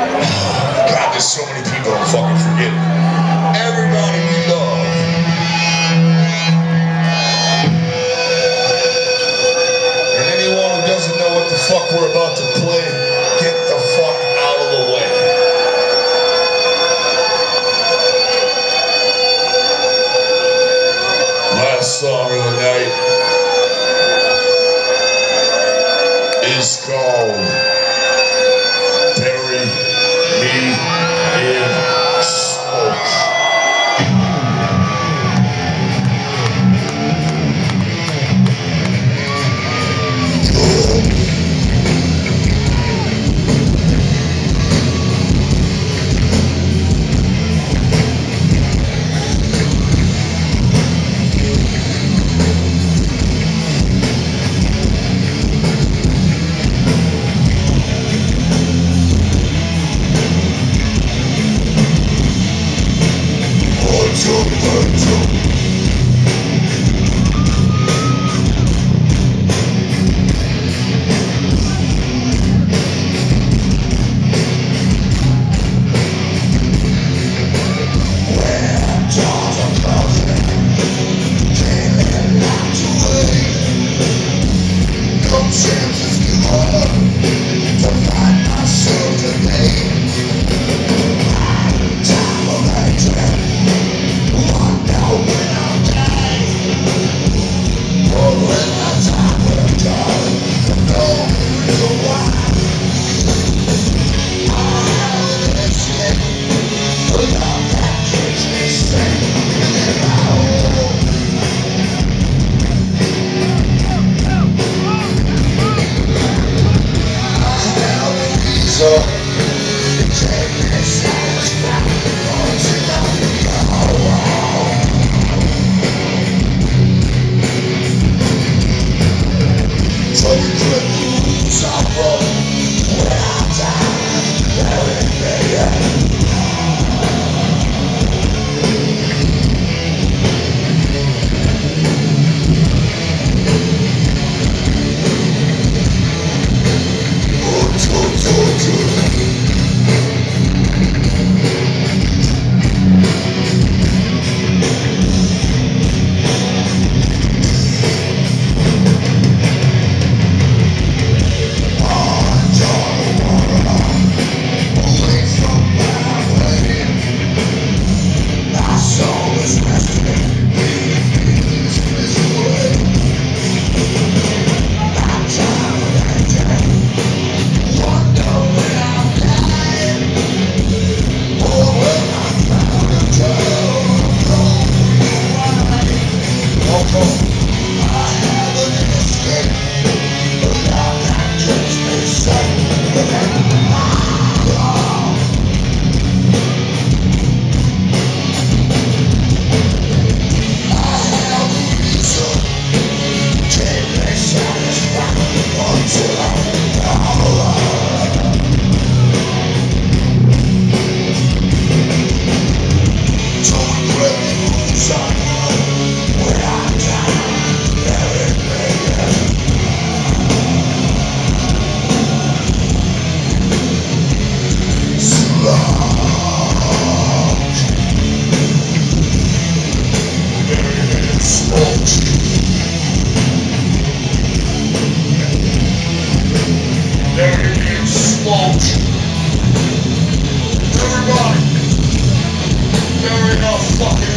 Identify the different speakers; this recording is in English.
Speaker 1: God, there's so many people I'm fucking forgetting. Everybody we love. And anyone who doesn't know what the fuck we're about to play, get the fuck out of the way. Last song of the night is called yes. Motherfucking